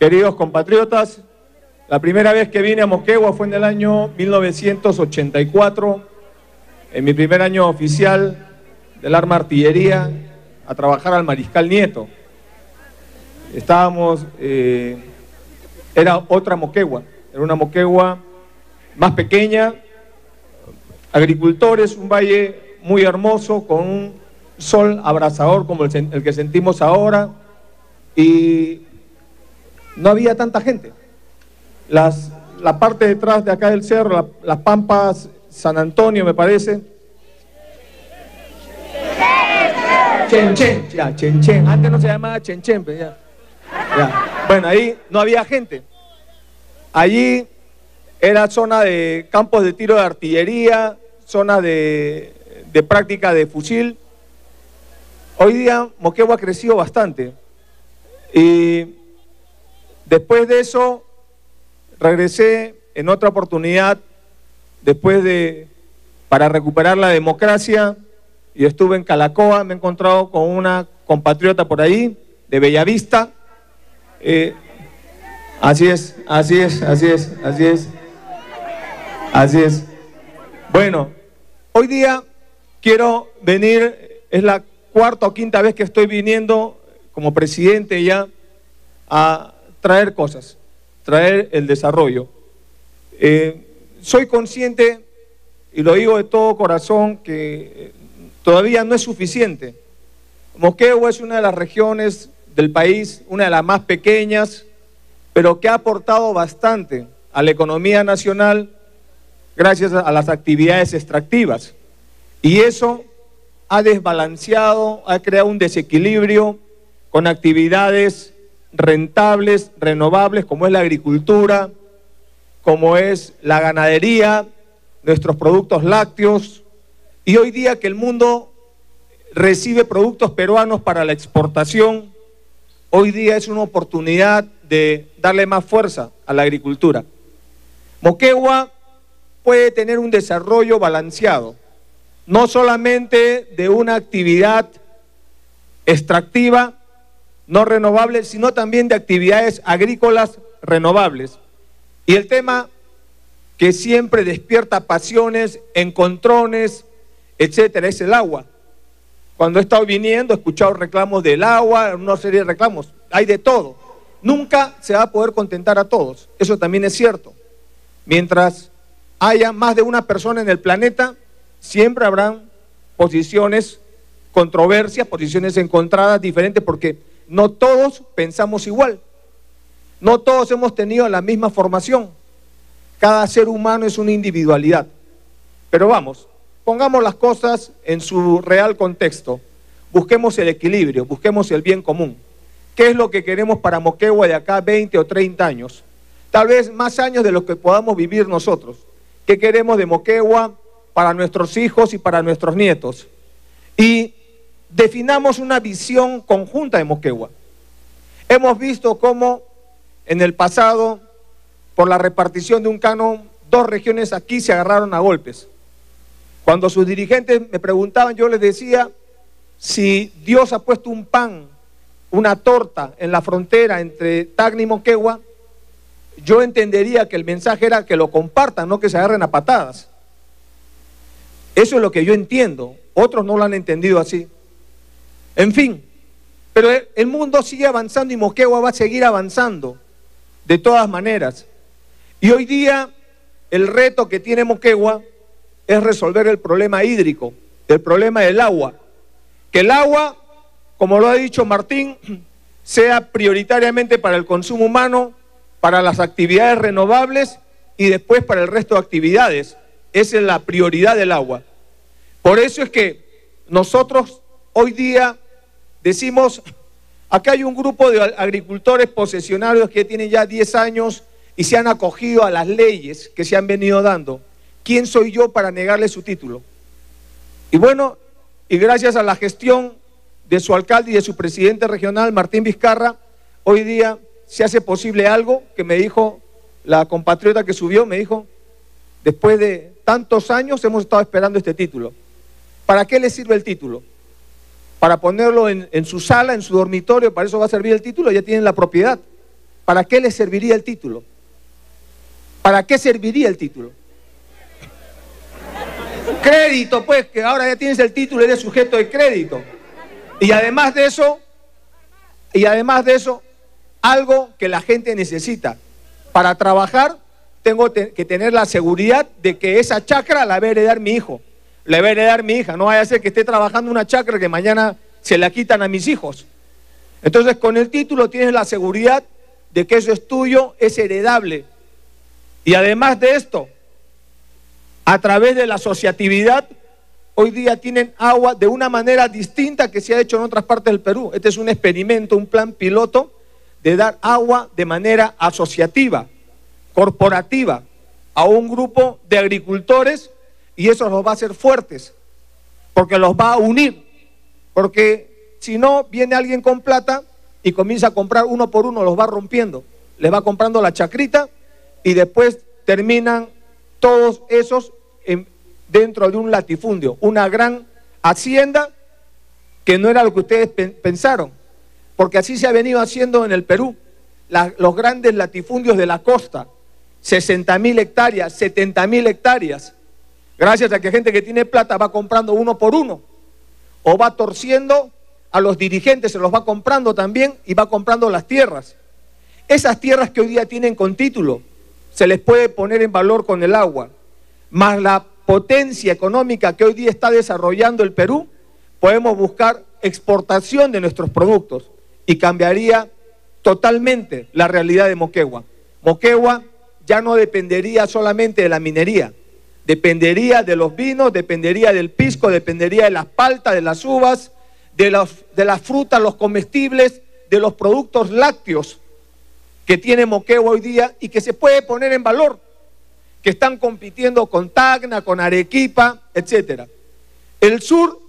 queridos compatriotas, la primera vez que vine a Moquegua fue en el año 1984, en mi primer año oficial del arma artillería, a trabajar al Mariscal Nieto. Estábamos, eh, era otra Moquegua, era una Moquegua más pequeña, agricultores, un valle muy hermoso, con un sol abrasador como el, que sentimos ahora, y no había tanta gente. Las, la parte detrás de acá del cerro, las Pampas, San Antonio me parece. Chen Chen, ya, Chen. Antes no se llamaba Chen Chen, pero ya. ya. Bueno, ahí no había gente. Allí era zona de campos de tiro de artillería, zona de, de práctica de fusil. Hoy día Moquegua ha crecido bastante. Y después de eso regresé en otra oportunidad, después de, para recuperar la democracia, y estuve en Calacoa, me he encontrado con una compatriota por ahí, de Bellavista. Eh, así es, así es, así es, así es. Así es. Bueno, hoy día quiero venir, es la cuarta o quinta vez que estoy viniendo como presidente ya a traer cosas, traer el desarrollo. Eh, soy consciente, y lo digo de todo corazón, que todavía no es suficiente. Moquegua es una de las regiones del país, una de las más pequeñas, pero que ha aportado bastante a la economía nacional gracias a las actividades extractivas. Y eso ha desbalanceado, ha creado un desequilibrio con actividades rentables, renovables, como es la agricultura, como es la ganadería, nuestros productos lácteos, y hoy día que el mundo recibe productos peruanos para la exportación, hoy día es una oportunidad de darle más fuerza a la agricultura. Moquegua puede tener un desarrollo balanceado, no solamente de una actividad extractiva, no renovable, sino también de actividades agrícolas renovables. Y el tema que siempre despierta pasiones, encontrones, etcétera, es el agua. Cuando he estado viniendo, he escuchado reclamos del agua, una serie de reclamos, hay de todo. Nunca se va a poder contentar a todos, eso también es cierto. Mientras haya más de una persona en el planeta, siempre habrán posiciones, controversias, posiciones encontradas, diferentes, porque no todos pensamos igual. No todos hemos tenido la misma formación. Cada ser humano es una individualidad. Pero vamos, pongamos las cosas en su real contexto. Busquemos el equilibrio, busquemos el bien común. ¿Qué es lo que queremos para Moquegua de acá 20 o 30 años? Tal vez más años de lo que podamos vivir nosotros. ¿Qué queremos de Moquegua para nuestros hijos y para nuestros nietos? Y definamos una visión conjunta de Moquegua. Hemos visto cómo en el pasado, por la repartición de un canon, dos regiones aquí se agarraron a golpes. Cuando sus dirigentes me preguntaban, yo les decía, si Dios ha puesto un pan, una torta en la frontera entre Tacna y Moquegua, yo entendería que el mensaje era que lo compartan, no que se agarren a patadas. Eso es lo que yo entiendo. Otros no lo han entendido así. En fin, pero el mundo sigue avanzando y Moquegua va a seguir avanzando de todas maneras. Y hoy día el reto que tiene Moquegua es resolver el problema hídrico, el problema del agua. Que el agua, como lo ha dicho Martín, sea prioritariamente para el consumo humano, para las actividades renovables y después para el resto de actividades. Esa es la prioridad del agua. Por eso es que nosotros hoy día decimos, acá hay un grupo de agricultores posesionarios que tienen ya 10 años y se han acogido a las leyes que se han venido dando. ¿quién soy yo para negarle su título? Y bueno, y gracias a la gestión de su alcalde y de su presidente regional, Martín Vizcarra, hoy día se hace posible algo que me dijo la compatriota que subió, me dijo, después de tantos años hemos estado esperando este título. ¿Para qué le sirve el título? Para ponerlo en, su sala, en su dormitorio, para eso va a servir el título, ya tienen la propiedad. ¿para qué le serviría el título? ¿Para qué serviría el título? Crédito, pues, que ahora ya tienes el título, eres sujeto de crédito. Y además de eso, y además de eso, algo que la gente necesita. Para trabajar, tengo que tener la seguridad de que esa chacra la va a heredar mi hijo. La va a heredar mi hija. No vaya a ser que esté trabajando una chacra que mañana se la quitan a mis hijos. Entonces, con el título tienes la seguridad de que eso es tuyo, es heredable. Y además de esto, a través de la asociatividad, hoy día tienen agua de una manera distinta que se ha hecho en otras partes del Perú. Este es un experimento, un plan piloto de dar agua de manera asociativa, corporativa, a un grupo de agricultores y eso los va a hacer fuertes, porque los va a unir, porque si no, viene alguien con plata y comienza a comprar uno por uno, los va rompiendo, les va comprando la chacrita y después terminan todos esos dentro de un latifundio, una gran hacienda que no era lo que ustedes pensaron, porque así se ha venido haciendo en el Perú, los grandes latifundios de la costa, 60 mil hectáreas, 70 mil hectáreas, gracias a que gente que tiene plata va comprando uno por uno, o va torciendo a los dirigentes, se los va comprando también y va comprando las tierras. Esas tierras que hoy día tienen con título, se les puede poner en valor con el agua, más la potencia económica que hoy día está desarrollando el Perú, podemos buscar exportación de nuestros productos y cambiaría totalmente la realidad de Moquegua. Moquegua ya no dependería solamente de la minería, dependería de los vinos, dependería del pisco, dependería de las paltas, de las uvas, de, de las frutas, los comestibles, de los productos lácteos que tiene Moquegua hoy día y que se puede poner en valor que están compitiendo con Tacna, con Arequipa, etc. El sur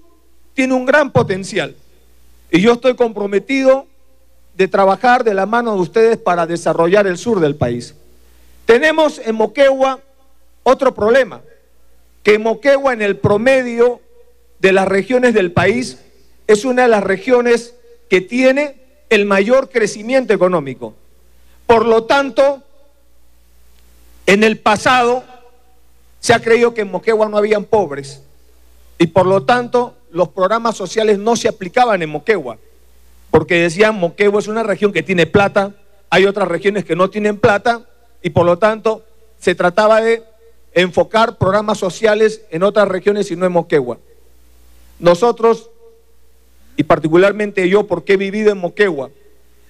tiene un gran potencial y yo estoy comprometido de trabajar de la mano de ustedes para desarrollar el sur del país. Tenemos en Moquegua otro problema, que Moquegua en el promedio de las regiones del país es una de las regiones que tiene el mayor crecimiento económico. Por lo tanto, en el pasado se ha creído que en Moquegua no habían pobres y por lo tanto los programas sociales no se aplicaban en Moquegua, porque decían Moquegua es una región que tiene plata, hay otras regiones que no tienen plata y por lo tanto se trataba de enfocar programas sociales en otras regiones y no en Moquegua. Nosotros, y particularmente yo, porque he vivido en Moquegua,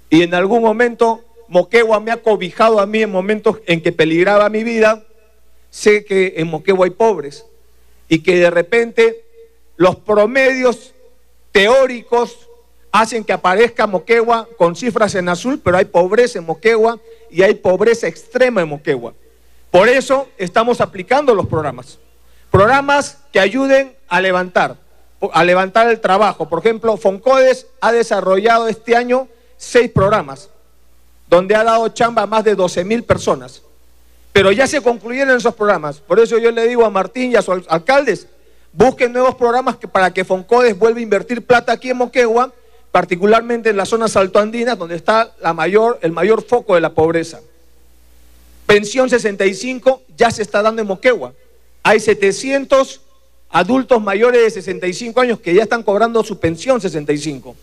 y en algún momento Moquegua me ha cobijado a mí en momentos en que peligraba mi vida. Sé que en Moquegua hay pobres y que de repente los promedios teóricos hacen que aparezca Moquegua con cifras en azul, pero hay pobreza en Moquegua y hay pobreza extrema en Moquegua. Por eso estamos aplicando los programas. Programas que ayuden a levantar, a levantar el trabajo. Por ejemplo, Foncodes ha desarrollado este año seis programas donde ha dado chamba a más de 12 mil personas. Pero ya se concluyeron esos programas. Por eso yo le digo a Martín y a sus alcaldes, busquen nuevos programas para que Foncodes vuelva a invertir plata aquí en Moquegua, particularmente en las zonas altoandinas, donde está el mayor foco de la pobreza. Pensión 65 ya se está dando en Moquegua. Hay 700 adultos mayores de 65 años que ya están cobrando su pensión 65.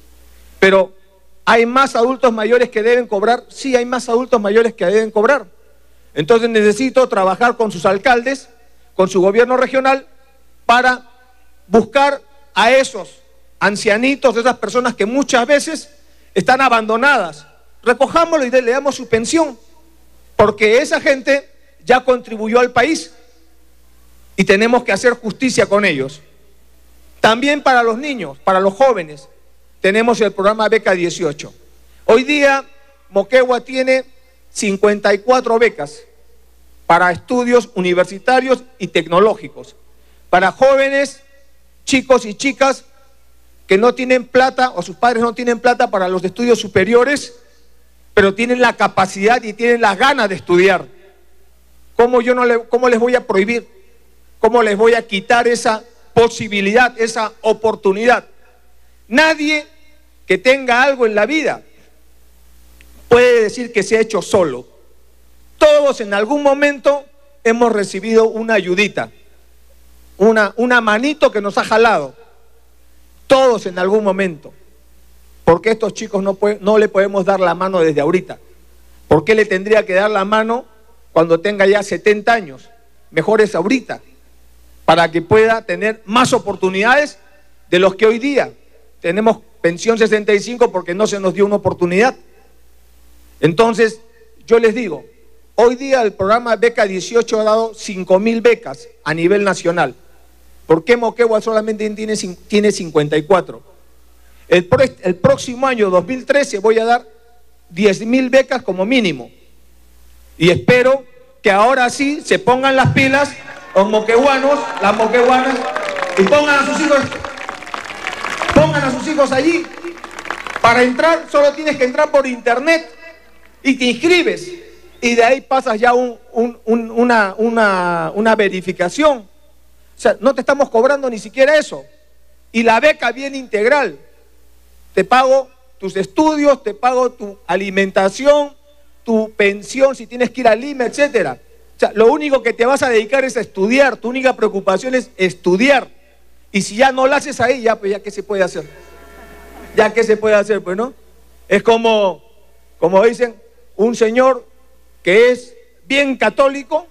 Pero ¿Hay más adultos mayores que deben cobrar? Sí, hay más adultos mayores que deben cobrar. Entonces necesito trabajar con sus alcaldes, con su gobierno regional, para buscar a esos ancianitos, esas personas que muchas veces están abandonadas. Recojámoslo y le damos su pensión, porque esa gente ya contribuyó al país y tenemos que hacer justicia con ellos. También para los niños, para los jóvenes tenemos el programa Beca 18. Hoy día Moquegua tiene 54 becas para estudios universitarios y tecnológicos, para jóvenes, chicos y chicas que no tienen plata o sus padres no tienen plata para los estudios superiores, pero tienen la capacidad y tienen las ganas de estudiar. ¿Cómo, yo no ¿Cómo les voy a prohibir? ¿Cómo les voy a quitar esa posibilidad, esa oportunidad? Nadie que tenga algo en la vida puede decir que se ha hecho solo. Todos en algún momento hemos recibido una ayudita, una, una manito que nos ha jalado. Todos en algún momento. ¿Por qué estos chicos no, no le podemos dar la mano desde ahorita? ¿Por qué le tendría que dar la mano cuando tenga ya 70 años? Mejor es ahorita, para que pueda tener más oportunidades de los que hoy día tenemos pensión 65 porque no se nos dio una oportunidad. Entonces, yo les digo, hoy día el programa Beca 18 ha dado 5 mil becas a nivel nacional. ¿Por qué Moquegua solamente tiene, tiene 54? El, próximo año, 2013, voy a dar 10 mil becas como mínimo. Y espero que ahora sí se pongan las pilas los moqueguanos, las moqueguanas, y pongan a sus hijos, pongan a sus hijos allí. Para entrar solo tienes que entrar por internet y te inscribes. Y de ahí pasas ya una, una verificación. O sea, no te estamos cobrando ni siquiera eso. Y la beca viene integral. Te pago tus estudios, te pago tu alimentación, tu pensión, si tienes que ir al Lima, etcétera. O sea, lo único que te vas a dedicar es a estudiar, tu única preocupación es estudiar. Y si ya no lo haces ahí, ya pues ya qué se puede hacer. Ya qué se puede hacer, pues, ¿no? Es como, como dicen, un señor que es bien católico,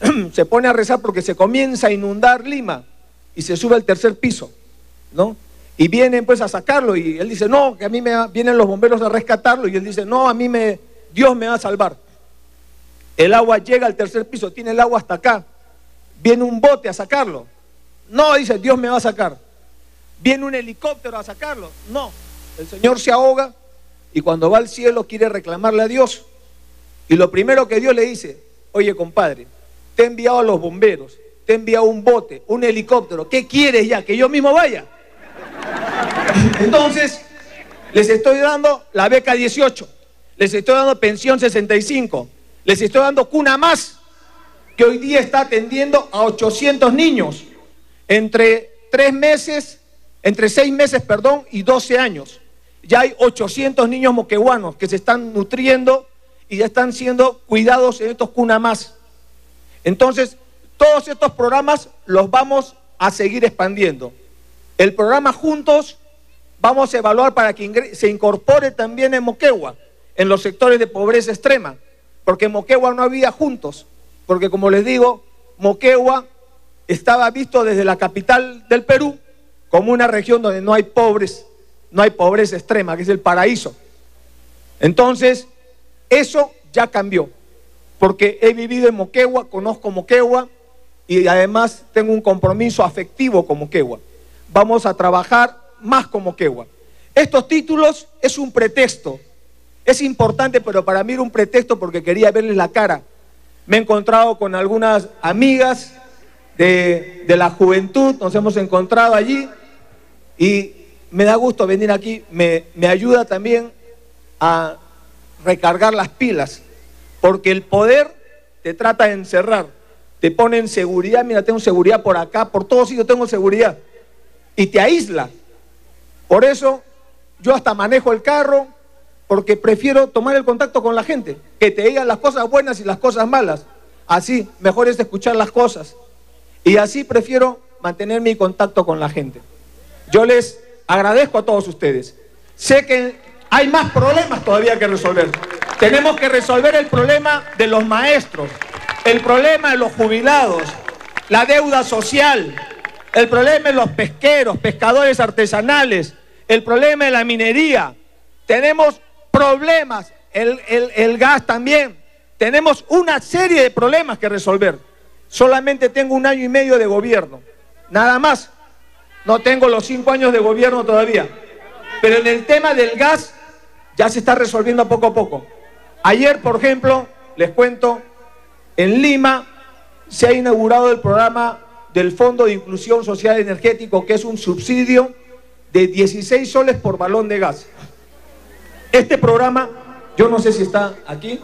se pone a rezar porque se comienza a inundar Lima y se sube al tercer piso, ¿no? Y vienen pues a sacarlo y él dice, no, que a mí me vienen los bomberos a rescatarlo y él dice, no, a mí me, Dios me va a salvar. El agua llega al tercer piso, tiene el agua hasta acá. Viene un bote a sacarlo. No, dice, Dios me va a sacar. Viene un helicóptero a sacarlo. No, el Señor se ahoga y cuando va al cielo quiere reclamarle a Dios. Y lo primero que Dios le dice, oye compadre, te he enviado a los bomberos, te he enviado un bote, un helicóptero, ¿qué quieres ya? ¿Que yo mismo vaya? Entonces, les estoy dando la beca 18, les estoy dando pensión 65, les estoy dando cuna más, que hoy día está atendiendo a 800 niños entre tres meses, entre seis meses, perdón, y 12 años. Ya hay 800 niños moqueguanos que se están nutriendo y ya están siendo cuidados en estos cuna más. Entonces, todos estos programas los vamos a seguir expandiendo. El programa Juntos vamos a evaluar para que se incorpore también en Moquegua, en los sectores de pobreza extrema, porque en Moquegua no había Juntos, porque como les digo, Moquegua estaba visto desde la capital del Perú como una región donde no hay pobres, no hay pobreza extrema, que es el paraíso. Entonces, eso ya cambió porque he vivido en Moquegua, conozco Moquegua y además tengo un compromiso afectivo con Moquegua. Vamos a trabajar más con Moquegua. Estos títulos es un pretexto. Es importante, pero para mí era un pretexto porque quería verles la cara. Me he encontrado con algunas amigas de, la juventud, nos hemos encontrado allí y me da gusto venir aquí. Me, me ayuda también a recargar las pilas porque el poder te trata de encerrar, te pone en seguridad, mira, tengo seguridad por acá, por todos sitios tengo seguridad, y te aísla. Por eso yo hasta manejo el carro, porque prefiero tomar el contacto con la gente, que te digan las cosas buenas y las cosas malas. Así, mejor es escuchar las cosas. Y así prefiero mantener mi contacto con la gente. Yo les agradezco a todos ustedes. Sé que hay más problemas todavía que resolver. Tenemos que resolver el problema de los maestros, el problema de los jubilados, la deuda social, el problema de los pesqueros, pescadores artesanales, el problema de la minería. Tenemos problemas, el, el gas también. Tenemos una serie de problemas que resolver. Solamente tengo un año y medio de gobierno, nada más. No tengo los cinco años de gobierno todavía. Pero en el tema del gas ya se está resolviendo poco a poco. Ayer, por ejemplo, les cuento, en Lima se ha inaugurado el programa del Fondo de Inclusión Social Energético, que es un subsidio de 16 soles por balón de gas. Este programa, yo no sé si está aquí,